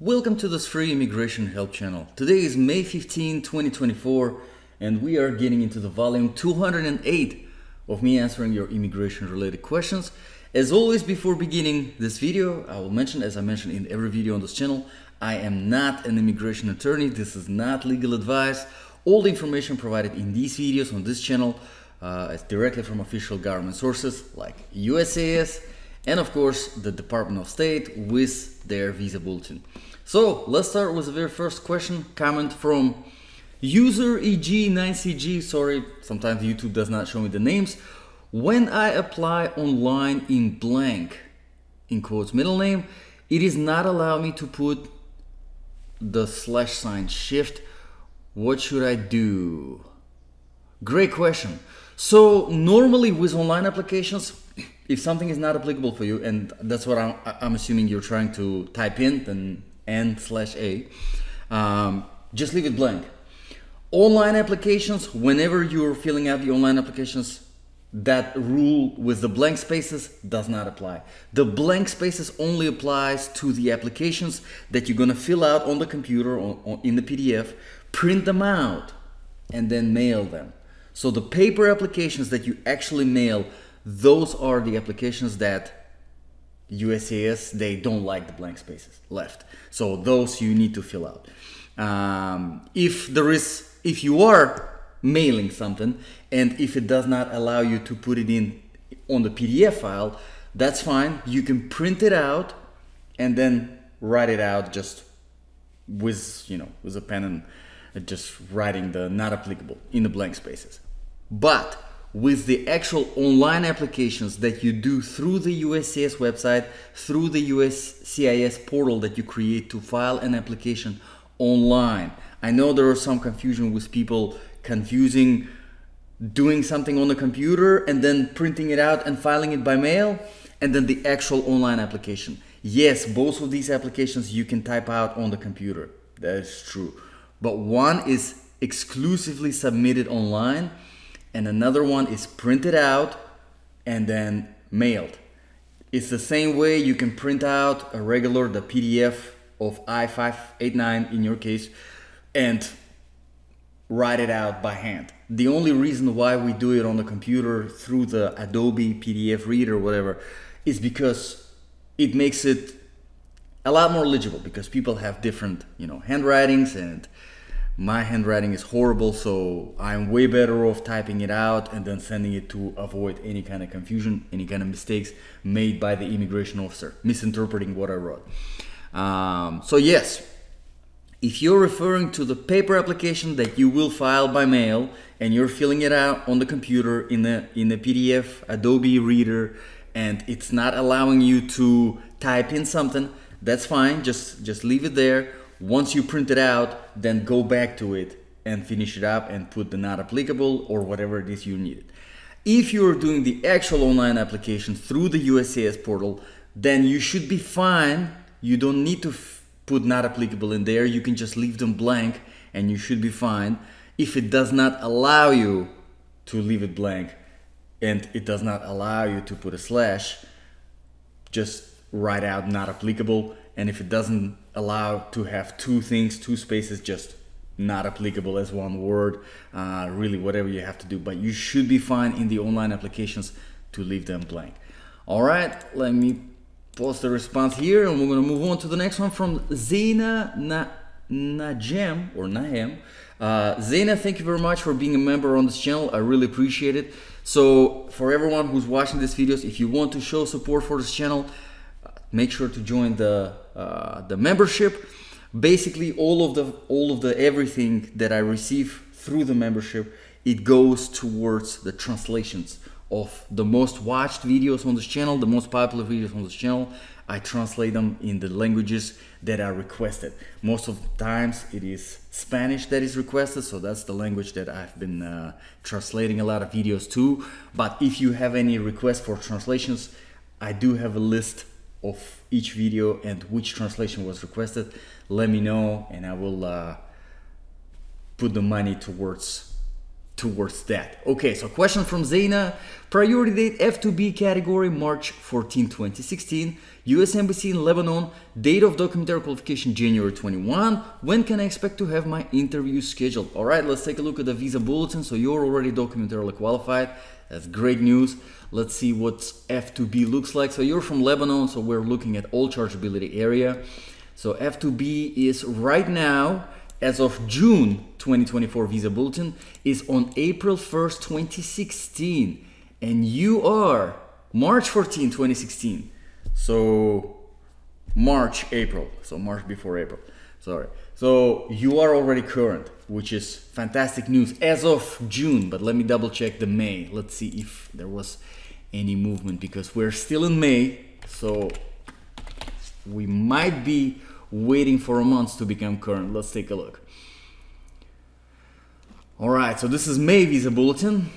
Welcome to this free immigration help channel. Today is May 15, 2024, and we are getting into the volume 208 of me answering your immigration related questions. As always, before beginning this video, I will mention, as I mentioned in every video on this channel, I am not an immigration attorney. This is not legal advice. All the information provided in these videos on this channel uh, is directly from official government sources like USCIS and of course the Department of State with their visa bulletin. So let's start with the very first question, comment from user EG9CG. Sorry, sometimes YouTube does not show me the names. When I apply online in blank, in quotes, middle name, it is not allow me to put the slash sign shift. What should I do? Great question. So normally with online applications, if something is not applicable for you, and that's what I'm, I'm assuming you're trying to type in, then n slash a, um, just leave it blank. Online applications, whenever you're filling out the online applications, that rule with the blank spaces does not apply. The blank spaces only applies to the applications that you're gonna fill out on the computer or, or in the PDF, print them out, and then mail them. So the paper applications that you actually mail, those are the applications that USCIS, they don't like the blank spaces left. So those you need to fill out. Um, if there is, if you are mailing something and if it does not allow you to put it in on the PDF file, that's fine. You can print it out and then write it out just with, you know, with a pen and just writing the not applicable in the blank spaces. But with the actual online applications that you do through the USCIS website, through the USCIS portal that you create to file an application online. I know there is some confusion with people confusing doing something on the computer and then printing it out and filing it by mail and then the actual online application. Yes, both of these applications you can type out on the computer. That is true. But one is exclusively submitted online and another one is printed out and then mailed. It's the same way you can print out a regular the PDF of I-589 in your case and write it out by hand. The only reason why we do it on the computer through the Adobe PDF reader whatever is because it makes it a lot more legible because people have different, you know, handwritings and my handwriting is horrible so i'm way better off typing it out and then sending it to avoid any kind of confusion any kind of mistakes made by the immigration officer misinterpreting what i wrote. Um, so yes if you're referring to the paper application that you will file by mail and you're filling it out on the computer in the in the pdf adobe reader and it's not allowing you to type in something that's fine. Just just leave it there once you print it out, then go back to it and finish it up and put the not applicable or whatever it is you needed. If you're doing the actual online application through the USCIS portal, then you should be fine. You don't need to put not applicable in there. You can just leave them blank and you should be fine. If it does not allow you to leave it blank and it does not allow you to put a slash, just write out not applicable and if it doesn't allow to have two things two spaces just not applicable as one word uh, really whatever you have to do. But you should be fine in the online applications to leave them blank. All right let me post the response here and we're going to move on to the next one from Zena Na Najem or Nahem uh, Zena thank you very much for being a member on this channel. I really appreciate it. So for everyone who's watching these videos if you want to show support for this channel make sure to join the uh, the membership. Basically all of the all of the everything that i receive through the membership it goes towards the translations of the most watched videos on this channel the most popular videos on this channel. I translate them in the languages that are requested. Most of the times it is spanish that is requested so that's the language that i've been uh, translating a lot of videos to. But if you have any requests for translations i do have a list of each video and which translation was requested let me know and I will uh, put the money towards towards that. Okay, so question from Zaina. Priority date F2B category March 14, 2016. US Embassy in Lebanon. Date of documentary qualification January 21. When can I expect to have my interview scheduled? All right, let's take a look at the visa bulletin. So you're already documentarily qualified. That's great news. Let's see what F2B looks like. So you're from Lebanon, so we're looking at all chargeability area. So F2B is right now, as of June 2024 visa bulletin, is on April 1st, 2016. And you are March 14, 2016. So March, April. So March before April. Sorry. So you are already current, which is fantastic news as of June. But let me double check the May. Let's see if there was any movement because we're still in May. So we might be waiting for a month to become current. Let's take a look. All right, so this is May visa bulletin,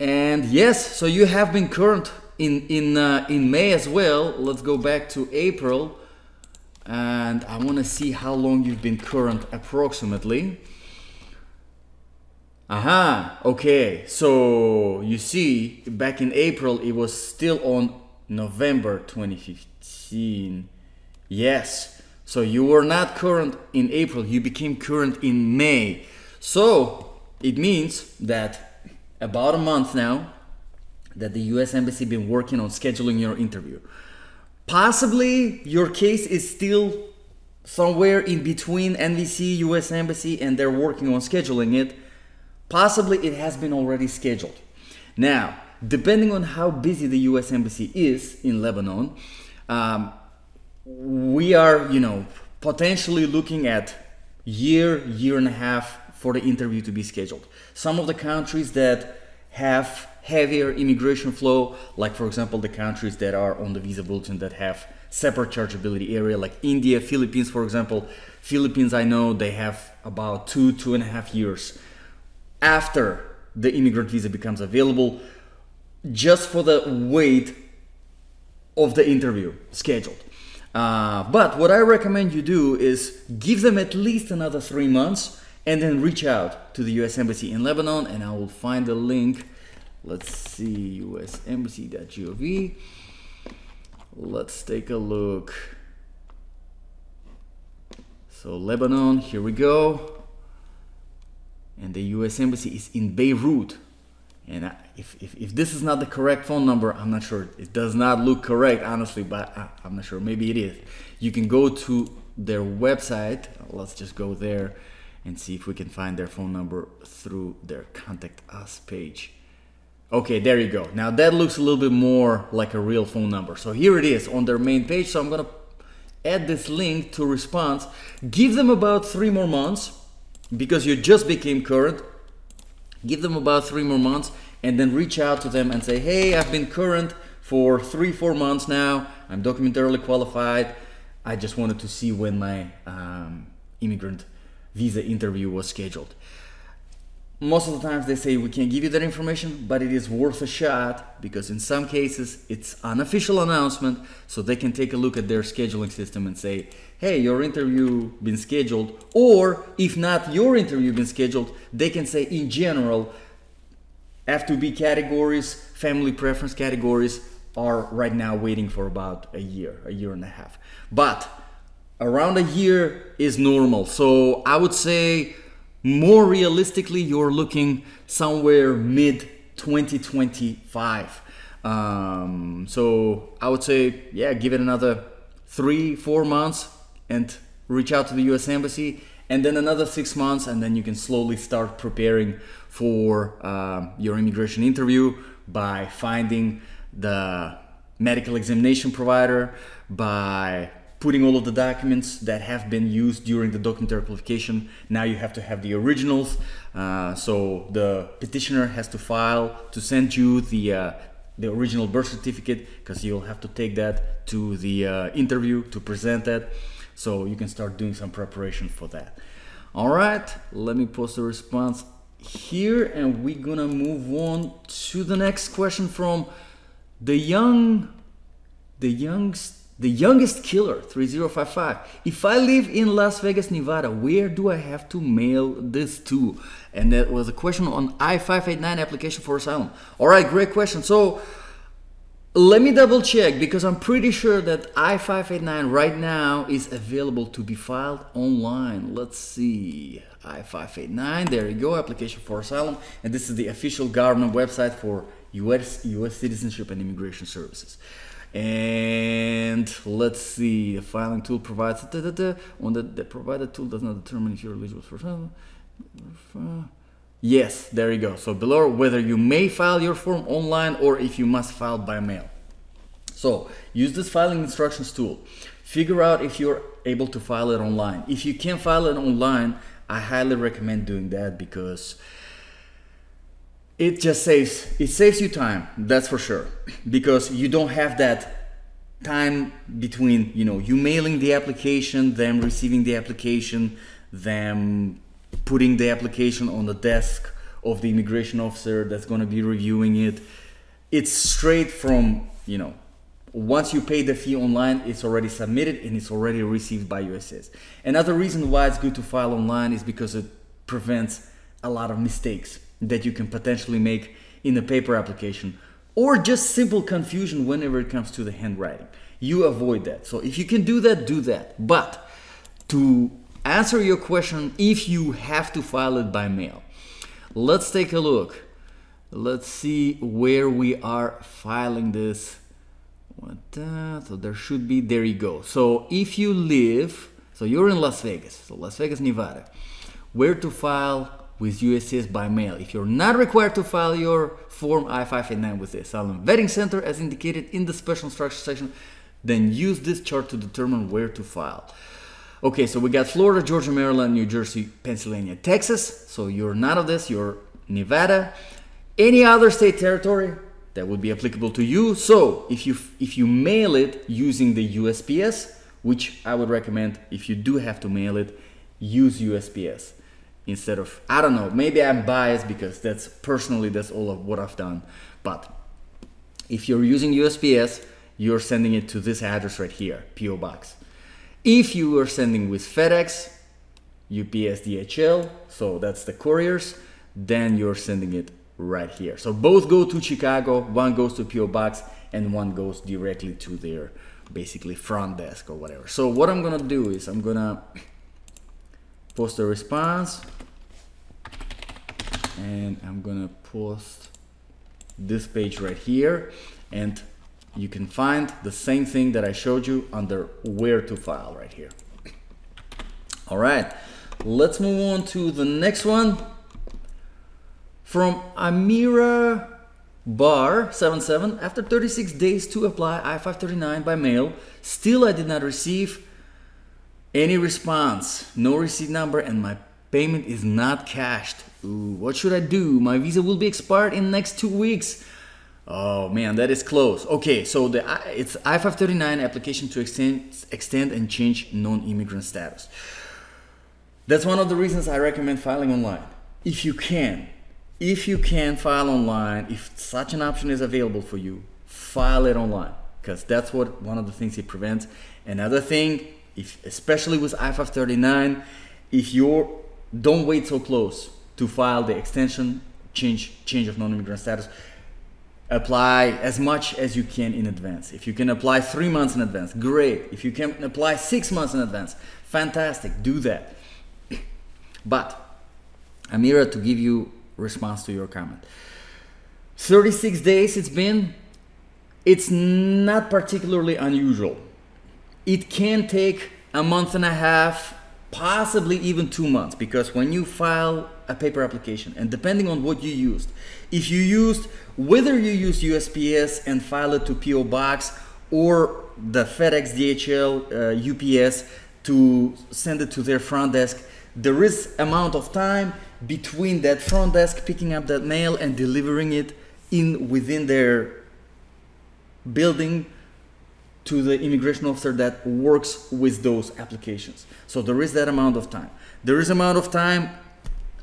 and yes, so you have been current in in uh, in May as well. Let's go back to April, and I want to see how long you've been current approximately. Aha, okay. So you see, back in April, it was still on November 2015. Yes. So you were not current in April, you became current in May. So it means that about a month now that the US Embassy been working on scheduling your interview. Possibly your case is still somewhere in between NVC, US Embassy, and they're working on scheduling it. Possibly it has been already scheduled. Now, depending on how busy the US Embassy is in Lebanon, um, we are, you know, potentially looking at year, year and a half for the interview to be scheduled. Some of the countries that have heavier immigration flow, like for example the countries that are on the visa bulletin that have separate chargeability area, like India, Philippines, for example. Philippines, I know they have about two, two and a half years after the immigrant visa becomes available, just for the wait of the interview scheduled. Uh, but what I recommend you do is give them at least another three months and then reach out to the US Embassy in Lebanon and I will find the link. Let's see, usembassy.gov. Let's take a look. So Lebanon, here we go. And the US Embassy is in Beirut. And if, if, if, this is not the correct phone number, I'm not sure. It does not look correct, honestly, but I, I'm not sure. Maybe it is. You can go to their website. Let's just go there and see if we can find their phone number through their contact us page. Okay, there you go. Now that looks a little bit more like a real phone number. So here it is on their main page. So I'm gonna add this link to response. Give them about three more months because you just became current. Give them about three more months and then reach out to them and say, hey, I've been current for three, four months now. I'm documentarily qualified. I just wanted to see when my um, immigrant visa interview was scheduled. Most of the times they say we can't give you that information, but it is worth a shot because in some cases it's an unofficial announcement, so they can take a look at their scheduling system and say, hey, your interview been scheduled, or if not your interview been scheduled, they can say in general, F2B categories, family preference categories are right now waiting for about a year, a year and a half. But around a year is normal. So I would say more realistically, you're looking somewhere mid 2025. Um, so I would say, yeah, give it another three, four months and reach out to the US Embassy, and then another six months, and then you can slowly start preparing for uh, your immigration interview by finding the medical examination provider, by putting all of the documents that have been used during the documentary qualification. Now you have to have the originals. Uh, so the petitioner has to file to send you the uh, the original birth certificate because you'll have to take that to the uh, interview to present that. So you can start doing some preparation for that. All right, let me post a response here and we're gonna move on to the next question from the young the youngst The youngest killer, 3055. If I live in Las Vegas, Nevada, where do I have to mail this to? And that was a question on I-589 application for asylum. All right, great question. So let me double check because I'm pretty sure that I-589 right now is available to be filed online. Let's see. I-589, there you go, application for asylum. And this is the official government website for US, US Citizenship and Immigration Services. And let's see, the filing tool provides da, da, da, on the, the provided tool does not determine if you're eligible for. Yes, there you go. So below whether you may file your form online or if you must file by mail. So use this filing instructions tool. Figure out if you're able to file it online. If you can't file it online, I highly recommend doing that because it just saves it saves you time that's for sure. Because you don't have that time between you know you mailing the application them receiving the application them putting the application on the desk of the immigration officer that's going to be reviewing it. It's straight from you know once you pay the fee online it's already submitted and it's already received by USCIS another reason why it's good to file online is because it prevents a lot of mistakes that you can potentially make in a paper application or just simple confusion whenever it comes to the handwriting. You avoid that. So if you can do that, do that. But to answer your question, if you have to file it by mail, let's take a look. Let's see where we are filing this. What, so there should be, there you go. So if you live, so you're in Las Vegas, so Las Vegas, Nevada, where to file with USCIS by mail. If you're not required to file your Form I-589 with the Asylum Vetting Center as indicated in the special instructions section, then use this chart to determine where to file. Okay, so we got Florida, Georgia, Maryland, New Jersey, Pennsylvania, Texas. So you're none of this, you're Nevada. Any other state territory that would be applicable to you. So if you if you mail it using the USPS, which I would recommend if you do have to mail it, use USPS instead of I don't know maybe I'm biased because that's personally that's all of what I've done. But if you're using USPS you're sending it to this address right here PO box. If you are sending with FedEx UPS DHL so that's the couriers then you're sending it right here. So both go to Chicago one goes to PO box and one goes directly to their basically front desk or whatever. So what I'm gonna do is I'm gonna post a response and I'm gonna post this page right here and you can find the same thing that I showed you under where to file right here. All right, let's move on to the next one from Amira Bar 77. After 36 days to apply I-539 by mail, still I did not receive any response, no receipt number, and my payment is not cashed. Ooh, what should I do? My visa will be expired in next two weeks. Oh man, that is close. Okay, so the it's I-539 application to extend, extend and change non-immigrant status. That's one of the reasons I recommend filing online. If you can, if you can file online, if such an option is available for you, file it online because that's what one of the things it prevents. Another thing, if especially with I-539, if you're don't wait so close to file the extension change change of non-immigrant status. Apply as much as you can in advance. If you can apply three months in advance great. If you can apply six months in advance fantastic do that. But amira to give you response to your comment. 36 days it's been it's not particularly unusual. It can take a month and a half possibly even two months because when you file a paper application and depending on what you used if you used whether you use USPS and file it to PO box or the FedEx DHL uh, UPS to send it to their front desk there is amount of time between that front desk picking up that mail and delivering it in within their building to the immigration officer that works with those applications. So there is that amount of time. There is amount of time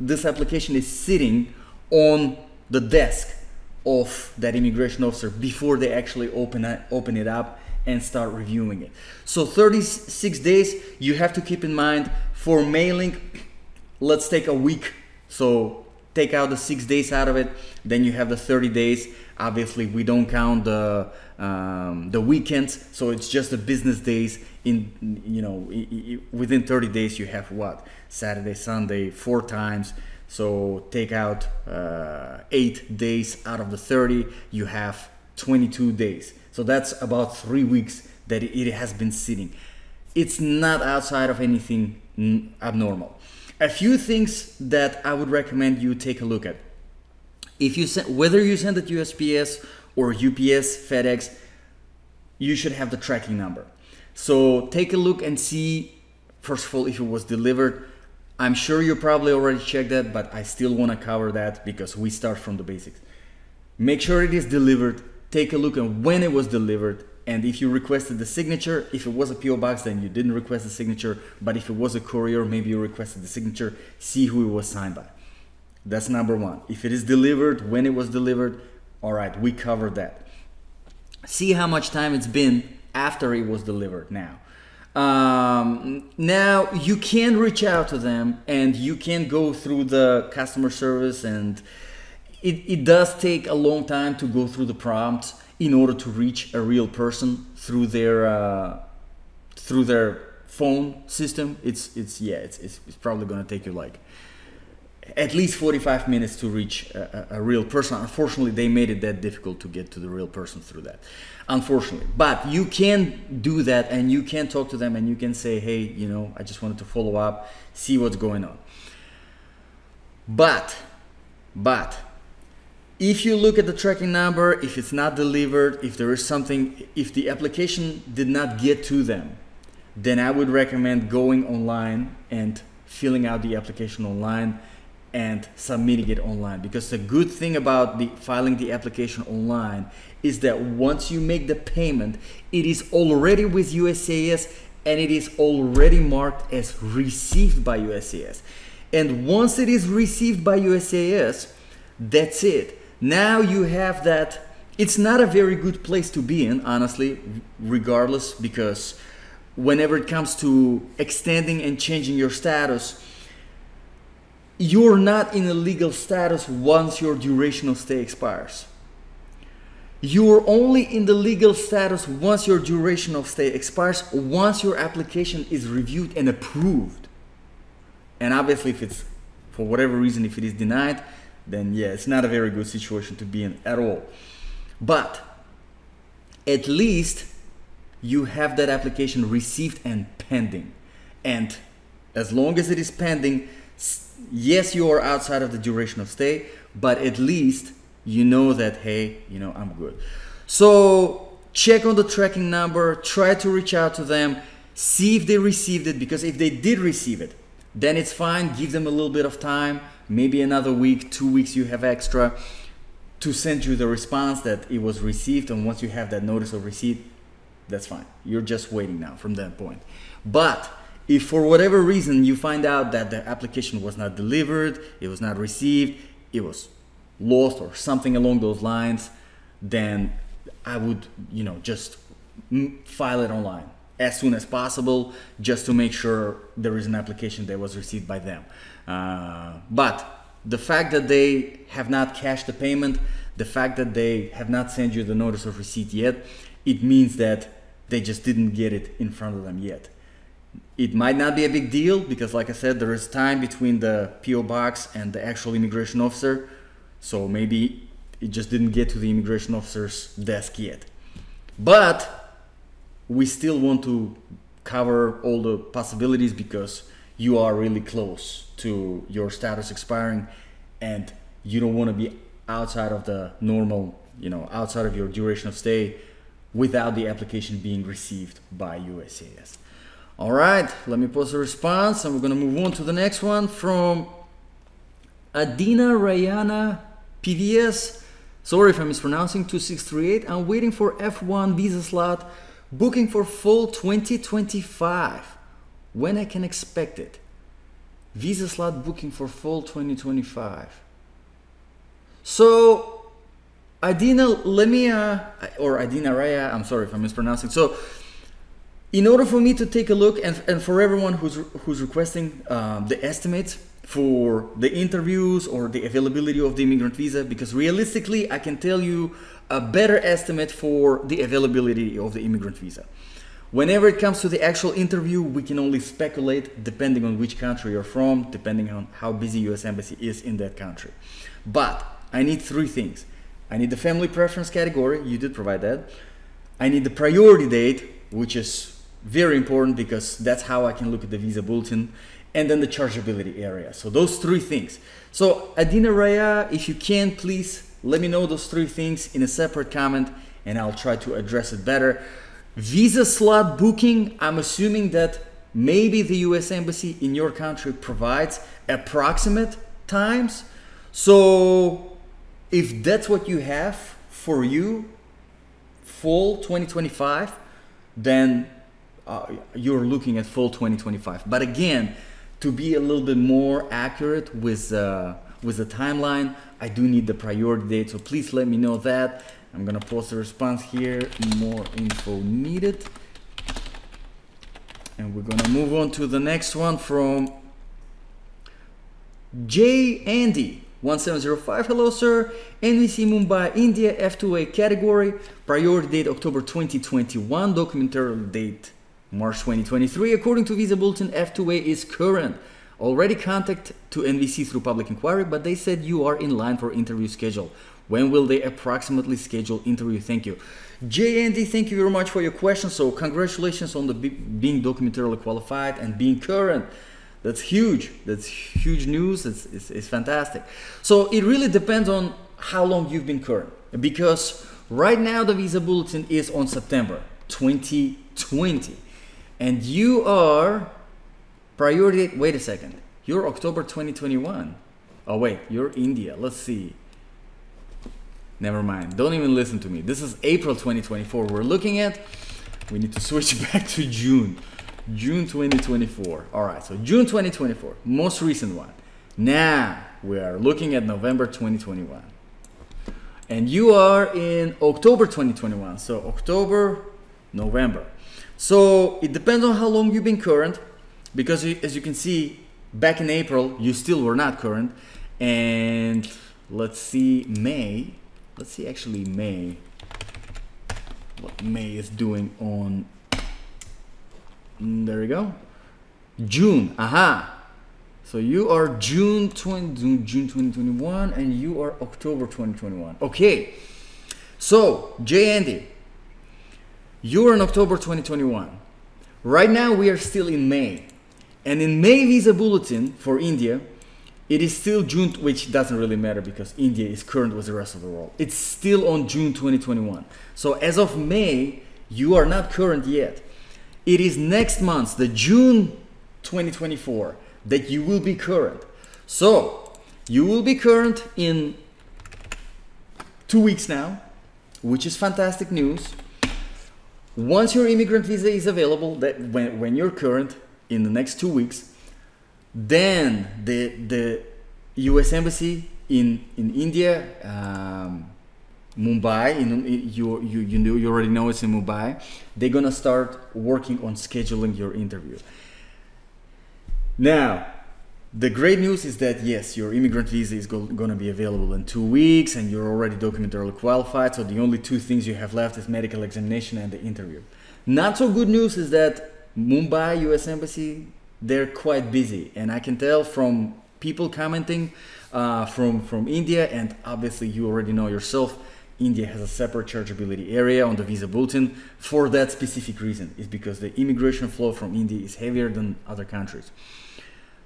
this application is sitting on the desk of that immigration officer before they actually open it, open it up and start reviewing it. So 36 days, you have to keep in mind for mailing, let's take a week. So take out the six days out of it, then you have the 30 days. Obviously, we don't count the um, the weekends, so it's just the business days. In you know, within 30 days, you have what Saturday, Sunday, four times. So take out uh, eight days out of the 30, you have 22 days. So that's about three weeks that it has been sitting. It's not outside of anything abnormal. A few things that I would recommend you take a look at. If you send, whether you send it USPS or UPS, FedEx, you should have the tracking number. So take a look and see, first of all, if it was delivered. I'm sure you probably already checked that, but I still want to cover that because we start from the basics. Make sure it is delivered take a look at when it was delivered and if you requested the signature if it was a po box then you didn't request the signature but if it was a courier maybe you requested the signature see who it was signed by that's number one. If it is delivered when it was delivered all right we covered that. See how much time it's been after it was delivered now. Um, now you can reach out to them and you can go through the customer service and it, it does take a long time to go through the prompts in order to reach a real person through their uh, through their phone system. It's it's yeah it's it's, it's probably gonna take you like at least 45 minutes to reach a, a, real person. Unfortunately, they made it that difficult to get to the real person through that. Unfortunately, but you can do that and you can talk to them and you can say, hey, you know, I just wanted to follow up, see what's going on. But, but if you look at the tracking number, if it's not delivered, if there is something, if the application did not get to them, then I would recommend going online and filling out the application online and submitting it online. Because the good thing about the filing the application online is that once you make the payment it is already with USCIS and it is already marked as received by USCIS and once it is received by USCIS that's it. Now you have that it's not a very good place to be in honestly regardless because whenever it comes to extending and changing your status you're not in a legal status once your duration of stay expires you're only in the legal status once your duration of stay expires once your application is reviewed and approved and obviously if it's for whatever reason if it is denied then yeah, it's not a very good situation to be in at all. But at least you have that application received and pending. And as long as it is pending, yes, you are outside of the duration of stay, but at least you know that, hey, you know, I'm good. So check on the tracking number, try to reach out to them, see if they received it, because if they did receive it, then it's fine. Give them a little bit of time maybe another week, two weeks you have extra to send you the response that it was received. And once you have that notice of receipt, that's fine. You're just waiting now from that point. But if for whatever reason you find out that the application was not delivered, it was not received, it was lost or something along those lines, then I would, you know, just file it online as soon as possible just to make sure there is an application that was received by them. Uh, but the fact that they have not cashed the payment, the fact that they have not sent you the notice of receipt yet, it means that they just didn't get it in front of them yet. It might not be a big deal because, like I said, there is time between the PO box and the actual immigration officer. So maybe it just didn't get to the immigration officer's desk yet. But we still want to cover all the possibilities because you are really close to your status expiring and you don't want to be outside of the normal, you know, outside of your duration of stay without the application being received by USCIS. All right, let me post a response and we're to move on to the next one from Adina Rayana PVS. Sorry if I'm mispronouncing 2638. I'm waiting for F1 visa slot booking for fall 2025 when I can expect it. Visa slot booking for fall 2025. So Adina, me, uh, or Adina Raya, I'm sorry if I'm mispronouncing. So, in order for me to take a look, and, and for everyone who's, who's requesting um, the estimate for the interviews or the availability of the immigrant visa, because realistically, I can tell you a better estimate for the availability of the immigrant visa. Whenever it comes to the actual interview, we can only speculate depending on which country you're from, depending on how busy US Embassy is in that country. But I need three things. I need the family preference category, you did provide that. I need the priority date, which is very important because that's how I can look at the visa bulletin, and then the chargeability area. So those three things. So Adina Raya, if you can, please let me know those three things in a separate comment and I'll try to address it better. Visa slot booking, I'm assuming that maybe the US Embassy in your country provides approximate times. So if that's what you have for you, fall 2025, then uh, you're looking at fall 2025. But again, to be a little bit more accurate with uh, with the timeline, I do need the priority date. So please let me know that. I'm gonna post a response here. More info needed. And we're gonna move on to the next one from J. Andy. 1705. Hello, sir. NVC Mumbai, India, F2A category. Priority date October 2021. Documentary date March 2023. According to Visa Bulletin, F2A is current. Already contact to NVC through public inquiry, but they said you are in line for interview schedule. When will they approximately schedule interview? Thank you. JND, thank you very much for your question. So congratulations on the being documentarily qualified and being current. That's huge. That's huge news. It's, it's, it's fantastic. So it really depends on how long you've been current. Because right now the visa bulletin is on September 2020. And you are priority, wait a second. You're October 2021. Oh wait, you're India. Let's see. Never mind. Don't even listen to me. This is April 2024 we're looking at. We need to switch back to June. June 2024. All right, so June 2024, most recent one. Now we are looking at November 2021. And you are in October 2021. So October, November. So it depends on how long you've been current, because as you can see, back in April, you still were not current. And let's see, May. Let's see actually May. What May is doing on there we go. June. Aha. So you are June 20, June 2021 and you are October 2021. Okay. So, J Andy, you're in October 2021. Right now we are still in May. And in May visa bulletin for India, it is still June, which doesn't really matter because India is current with the rest of the world. It's still on June 2021. So as of May, you are not current yet. It is next month, the June 2024, that you will be current. So you will be current in two weeks now, which is fantastic news. Once your immigrant visa is available, that when, when you're current in the next two weeks, then the the U.S. embassy in in India um, Mumbai, in, you, you, you, know, you already know it's in Mumbai, they're gonna start working on scheduling your interview. Now, the great news is that yes, your immigrant visa is go- gonna be available in two weeks and you're already documentarily qualified, so the only two things you have left is medical examination and the interview. Not so good news is that Mumbai US Embassy, they're quite busy, and I can tell from people commenting uh, from, from India, and obviously you already know yourself, India has a separate chargeability area on the visa bulletin for that specific reason. Is because the immigration flow from India is heavier than other countries.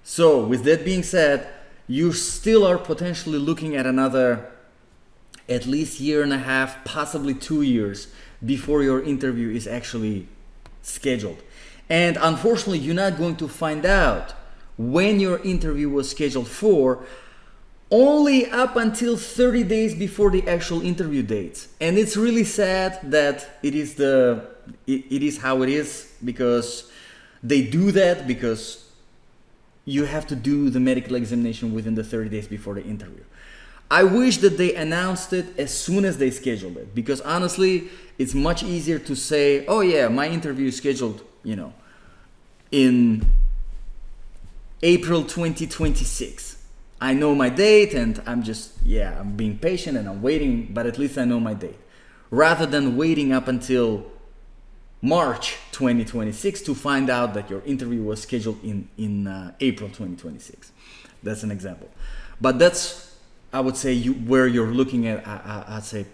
So, with that being said, you still are potentially looking at another at least year and a half, possibly two years before your interview is actually scheduled. And unfortunately, you're not going to find out when your interview was scheduled for only up until 30 days before the actual interview date and it's really sad that it is the it, it is how it is because they do that because you have to do the medical examination within the 30 days before the interview I wish that they announced it as soon as they scheduled it because honestly, it's much easier to say, "Oh yeah, my interview is scheduled," you know, in April 2026. I know my date and I'm just yeah, I'm being patient and I'm waiting, but at least I know my date. Rather than waiting up until March 2026 to find out that your interview was scheduled in in uh, April 2026. That's an example. But that's I would say you where you're looking at. I, I, I'd say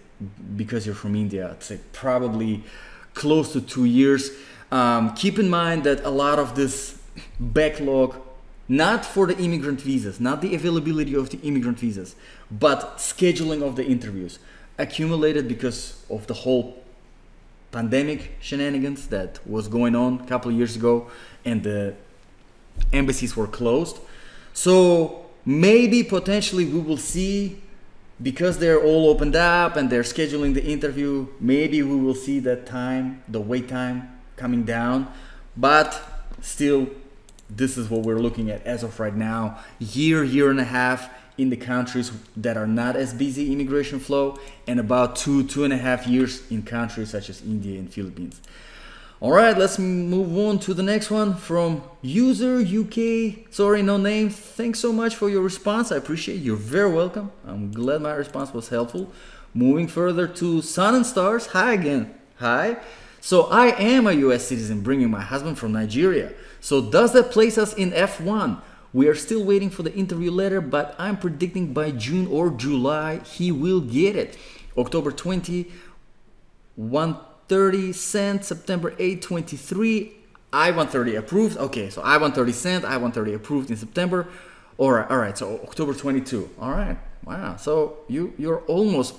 because you're from India, I'd say probably close to two years. Um, keep in mind that a lot of this backlog, not for the immigrant visas, not the availability of the immigrant visas, but scheduling of the interviews, accumulated because of the whole pandemic shenanigans that was going on a couple years ago, and the embassies were closed. So maybe potentially we will see because they're all opened up and they're scheduling the interview maybe we will see that time the wait time coming down but still this is what we're looking at as of right now year year and a half in the countries that are not as busy immigration flow and about two two and a half years in countries such as india and philippines all right, let's move on to the next one from user UK. Sorry, no name. Thanks so much for your response. I appreciate it. You're very welcome. I'm glad my response was helpful. Moving further to Sun and Stars. Hi again. Hi. So I am a US citizen bringing my husband from Nigeria. So does that place us in F1? We are still waiting for the interview letter, but I'm predicting by June or July he will get it. October 20, 1 30 sent, September 8, 23. I-130 approved. Okay, so I-130 sent, I-130 approved in September. All right, all right. So October 22. All right. Wow. So you you're almost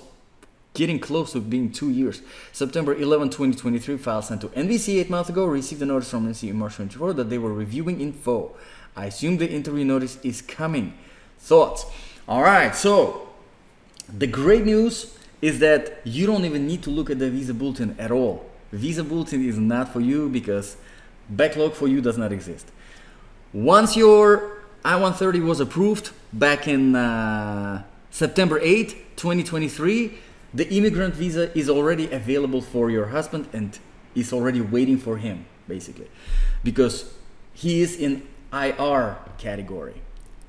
getting close to being two years. September 11, 2023, file sent to NVC eight months ago. Received a notice from NVC in March 24 that they were reviewing info. I assume the interview notice is coming. Thoughts? All right. So the great news is that you don't even need to look at the visa bulletin at all. Visa bulletin is not for you because backlog for you does not exist. Once your I-130 was approved back in uh, September 8, 2023, the immigrant visa is already available for your husband and is already waiting for him, basically, because he is in IR category,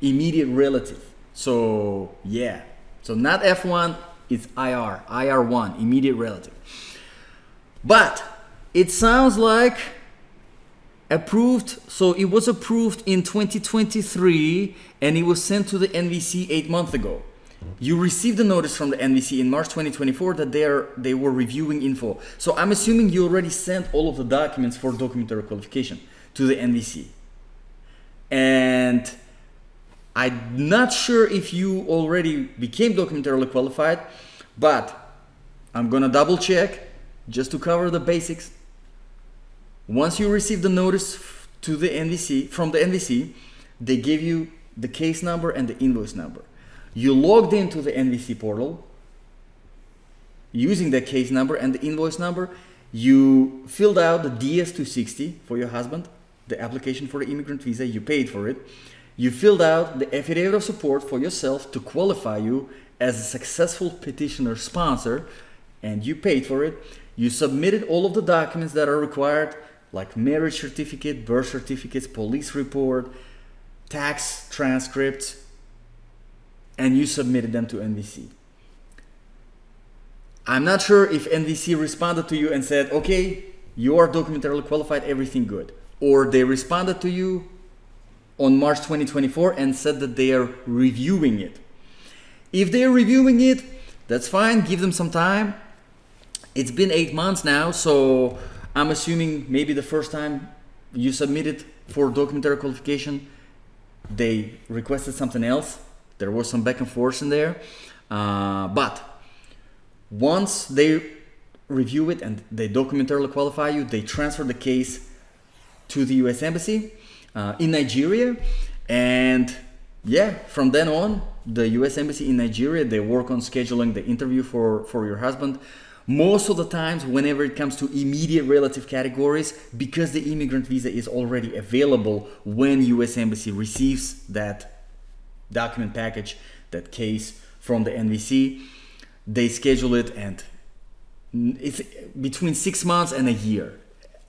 immediate relative. So yeah, so not F1, it's IR, IR1, immediate relative. But it sounds like approved, so it was approved in 2023 and it was sent to the NVC eight months ago. You received a notice from the NVC in March 2024 that they are they were reviewing info. So I'm assuming you already sent all of the documents for documentary qualification to the NVC. And I'm not sure if you already became documentarily qualified, but I'm gonna double check just to cover the basics. Once you receive the notice to the NVC from the NVC, they give you the case number and the invoice number. You logged into the NVC portal using the case number and the invoice number. You filled out the DS260 for your husband, the application for the immigrant visa. You paid for it you filled out the affidavit of support for yourself to qualify you as a successful petitioner sponsor, and you paid for it. You submitted all of the documents that are required, like marriage certificate, birth certificates, police report, tax transcripts, and you submitted them to NVC. I'm not sure if NVC responded to you and said, okay, you are documentarily qualified, everything good. Or they responded to you, on March 2024 and said that they are reviewing it. If they're reviewing it, that's fine, give them some time. It's been eight months now, so I'm assuming maybe the first time you submitted for documentary qualification, they requested something else. There was some back and forth in there. Uh, but once they review it and they documentarily qualify you, they transfer the case to the US Embassy uh, in Nigeria. And yeah, from then on, the US Embassy in Nigeria, they work on scheduling the interview for, for your husband. Most of the times, whenever it comes to immediate relative categories, because the immigrant visa is already available when US Embassy receives that document package, that case from the NVC. They schedule it and it's between six months and a year.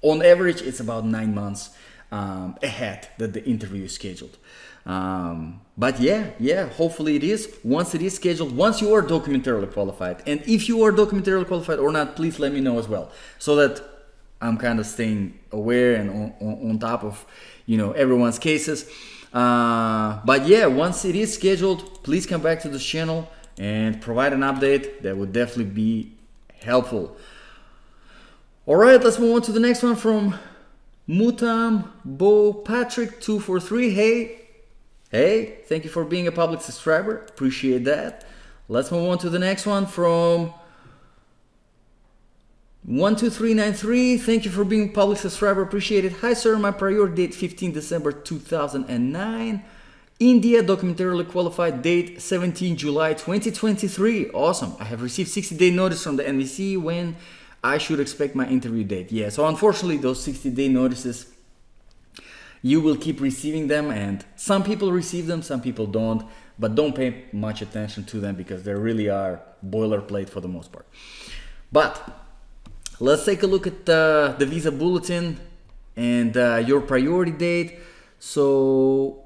On average, it's about nine months um, ahead that the interview is scheduled. Um, but yeah, yeah, hopefully it is. Once it is scheduled, once you are documentarily qualified, and if you are documentarily qualified or not, please let me know as well, so that I'm kind of staying aware and on, on, on top of, you know, everyone's cases. Uh, but yeah, once it is scheduled, please come back to this channel and provide an update. That would definitely be helpful. All right, let's move on to the next one from Mutam Bo Patrick 243. Hey, hey, thank you for being a public subscriber. Appreciate that. Let's move on to the next one from 12393. Thank you for being a public subscriber. Appreciate it. Hi, sir. My prior date 15 December 2009. India documentarily qualified date 17 July 2023. Awesome. I have received 60 day notice from the NVC when I should expect my interview date. Yeah, so unfortunately, those 60 day notices, you will keep receiving them, and some people receive them, some people don't, but don't pay much attention to them because they really are boilerplate for the most part. But let's take a look at uh, the visa bulletin and uh, your priority date. So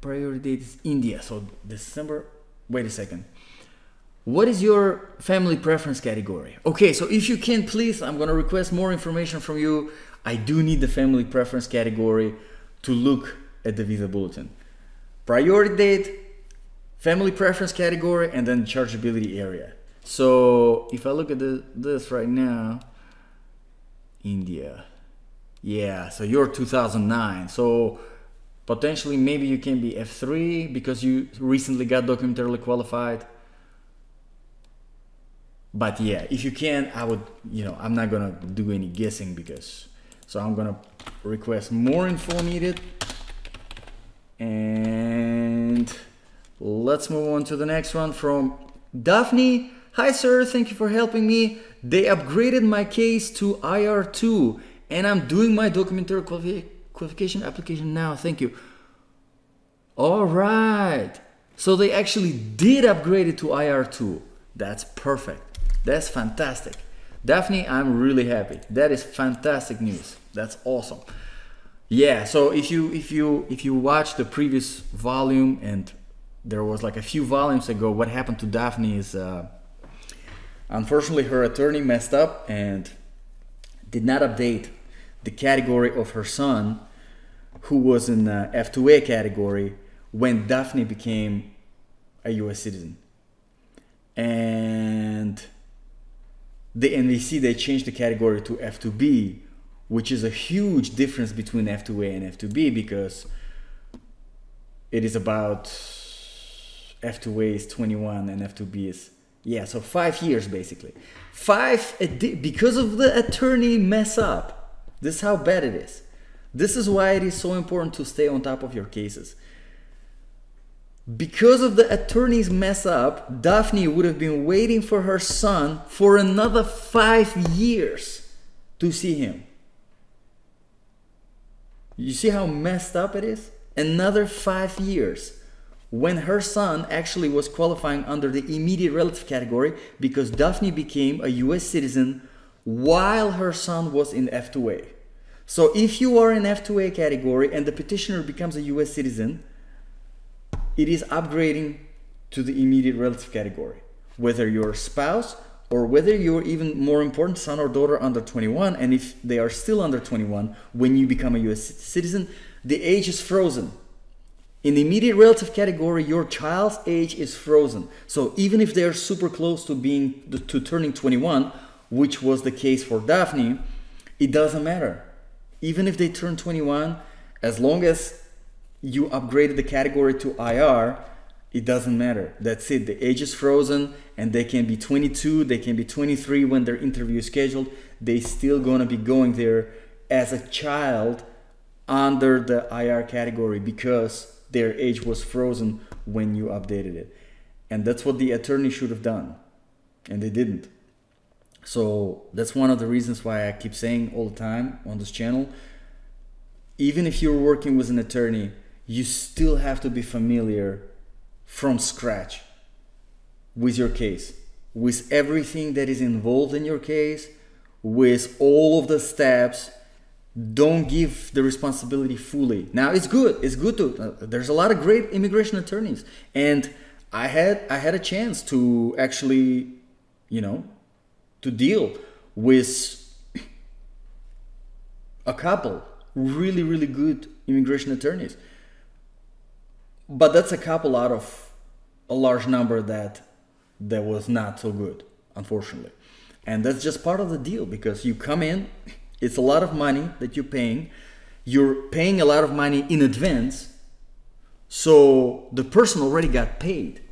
priority date is India. So December. Wait a second. What is your family preference category? Okay, so if you can, please, I'm gonna request more information from you. I do need the family preference category to look at the visa bulletin. Priority date, family preference category, and then chargeability area. So if I look at the, this right now, India. Yeah, so you're 2009. So potentially maybe you can be F3 because you recently got documentarily qualified. But yeah, if you can, I would, you know, I'm not gonna do any guessing because, so I'm gonna request more info needed. And let's move on to the next one from Daphne. Hi sir, thank you for helping me. They upgraded my case to IR2 and I'm doing my documentary qualification application now. Thank you. All right. So they actually did upgrade it to IR2. That's perfect. That's fantastic. Daphne, I'm really happy. That is fantastic news. That's awesome. Yeah, so if you if you if you watch the previous volume and there was like a few volumes ago, what happened to Daphne is uh, unfortunately her attorney messed up and did not update the category of her son, who was in the F2A category when Daphne became a US citizen. And the NVC, they changed the category to F2B, which is a huge difference between F2A and F2B because it is about F2A is 21 and F2B is yeah, so five years basically. Five because of the attorney mess up. This is how bad it is. This is why it is so important to stay on top of your cases. Because of the attorney's mess up, Daphne would have been waiting for her son for another five years to see him. You see how messed up it is? Another five years when her son actually was qualifying under the immediate relative category because Daphne became a US citizen while her son was in F2A. So if you are in F2A category and the petitioner becomes a US citizen, it is upgrading to the immediate relative category. Whether you're a spouse or whether you're even more important, son or daughter under 21, and if they are still under 21 when you become a US citizen, the age is frozen. In the immediate relative category, your child's age is frozen. So even if they are super close to being to turning 21, which was the case for Daphne, it doesn't matter. Even if they turn 21, as long as you upgraded the category to IR, it doesn't matter. That's it. The age is frozen and they can be 22, they can be 23 when their interview is scheduled. They still gonna be going there as a child under the IR category because their age was frozen when you updated it. And that's what the attorney should have done. And they didn't. So that's one of the reasons why I keep saying all the time on this channel even if you're working with an attorney, you still have to be familiar from scratch with your case, with everything that is involved in your case, with all of the steps. Don't give the responsibility fully. Now it's good. It's good to. Uh, there's a lot of great immigration attorneys, and I had I had a chance to actually, you know, to deal with a couple really really good immigration attorneys. But that's a couple out of a large number that that was not so good, unfortunately. And that's just part of the deal because you come in, it's a lot of money that you're paying. You're paying a lot of money in advance. So the person already got paid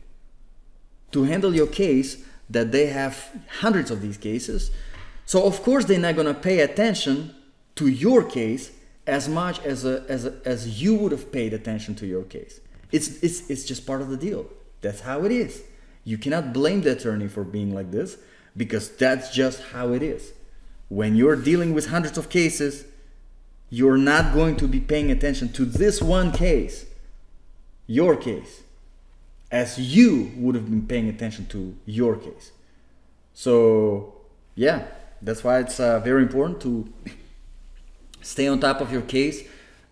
to handle your case that they have hundreds of these cases. So of course they're not going to pay attention to your case as much as a, as a, as you would have paid attention to your case. It's it's it's just part of the deal. That's how it is. You cannot blame the attorney for being like this because that's just how it is. When you're dealing with hundreds of cases, you're not going to be paying attention to this one case, your case, as you would have been paying attention to your case. So, yeah, that's why it's uh, very important to stay on top of your case,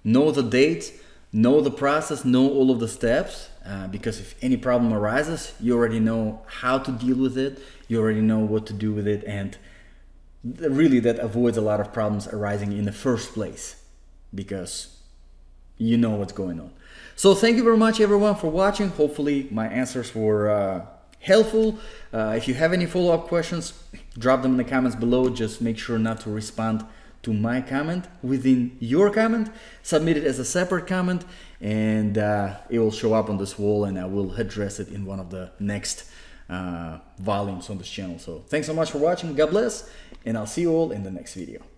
know the dates, know the process, know all of the steps, uh, because if any problem arises, you already know how to deal with it, you already know what to do with it, and really that avoids a lot of problems arising in the first place because you know what's going on. So thank you very much everyone for watching. Hopefully my answers were uh, helpful. Uh, if you have any follow-up questions, drop them in the comments below. Just make sure not to respond to my comment within your comment, submit it as a separate comment, and uh, it will show up on this wall and I will address it in one of the next uh, volumes on this channel. So thanks so much for watching, God bless, and I'll see you all in the next video.